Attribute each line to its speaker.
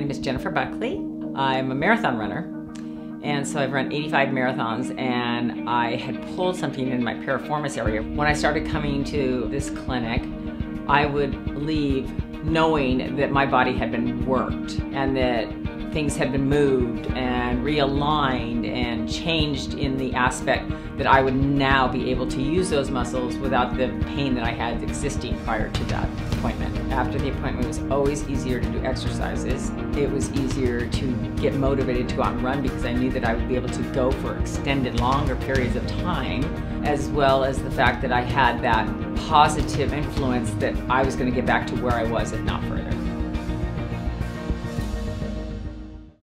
Speaker 1: name is Jennifer Buckley. I'm a marathon runner. And so I've run 85 marathons and I had pulled something in my piriformis area. When I started coming to this clinic, I would leave knowing that my body had been worked and that things had been moved and realigned and changed in the aspect that I would now be able to use those muscles without the pain that I had existing prior to that appointment. After the appointment, it was always easier to do exercises. It was easier to get motivated to go on run because I knew that I would be able to go for extended, longer periods of time, as well as the fact that I had that positive influence that I was going to get back to where I was, if not further.